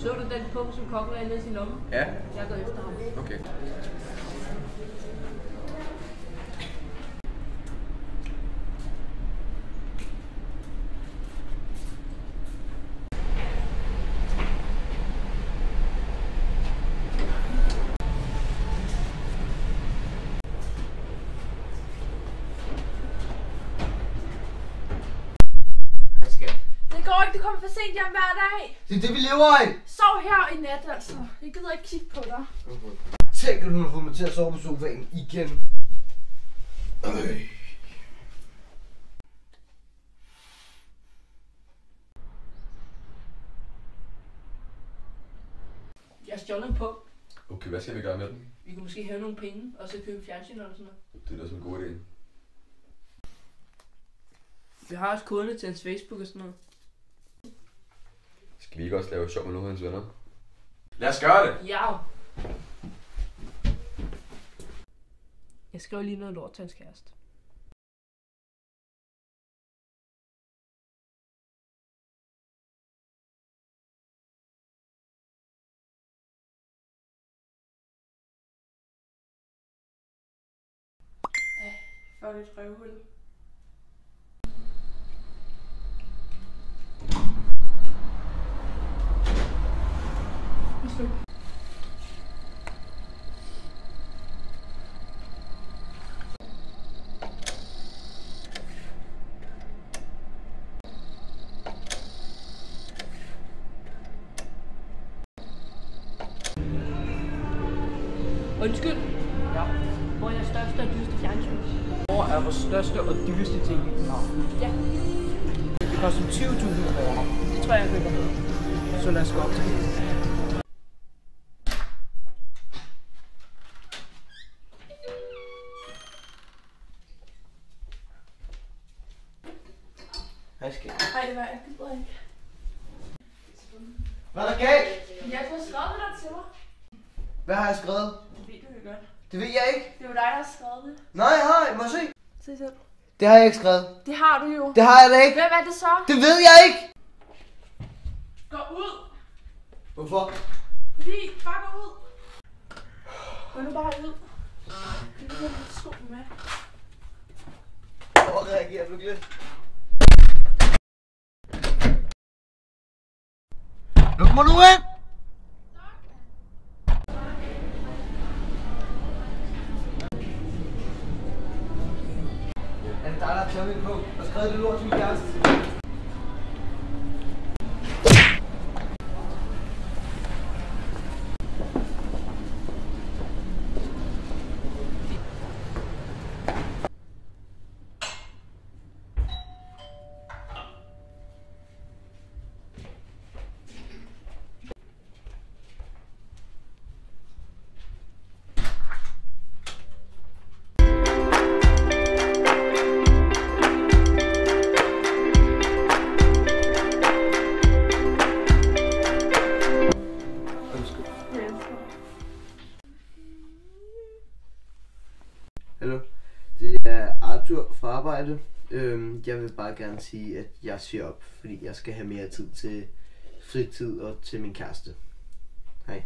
Så du den pung, som kongen havde nede i sin lomme? Ja. Jeg går efter ham. Okay. Går ikke, du kommer for sent hjem hver dag. Det er det, vi lever af. Sov her i nat, altså. Jeg gider ikke kigge på dig. Tænk, at hun har fået mig til at sove på sofaen igen. Øh. Jeg har stjålet en på. Okay, hvad skal vi gøre med den? Vi kan måske hæve nogle penge, og så købe fjernsyn eller sådan noget. Det er da også en god idé. Vi har også koderne til hans Facebook og sådan noget. Skal vi ikke også lave sjov med nogle af hans venner? Lad os gøre det! Ja. Jeg skriver lige noget lort til hans kæreste. Ej, et røvhul. Værsgo. Undskyld. Ja. Hvor er jeres største og dyreste fjernsyn? Hvor er vores største og dyreste ting, vi har? Ja, Det koster 20.000 kroner. det tror jeg, jeg køber. Så lad os gå op til det. Hej skat. Ej, det var jeg gider ikke. Hvad er der galt? Jeg have skrevet der til mig. Hvad har jeg skrevet? Det ved du jo godt. Det ved jeg ikke. Det er jo dig, der har skrevet det. Nej, hej, må jeg se? Se selv. Det har jeg ikke skrevet. Det har du jo. Det har jeg da ikke. Hvem er det så? Det ved jeg ikke. Gå ud. Hvorfor? Fordi, bare gå ud. Gå nu bare ud. Det er lidt sko med. Hvor reagerer du lidt? Luk mig nu ind! Er det dig, der har taget min på og Hallo, det er Arthur fra arbejde. Øhm, jeg vil bare gerne sige, at jeg siger op, fordi jeg skal have mere tid til fritid og til min kæreste. Hej.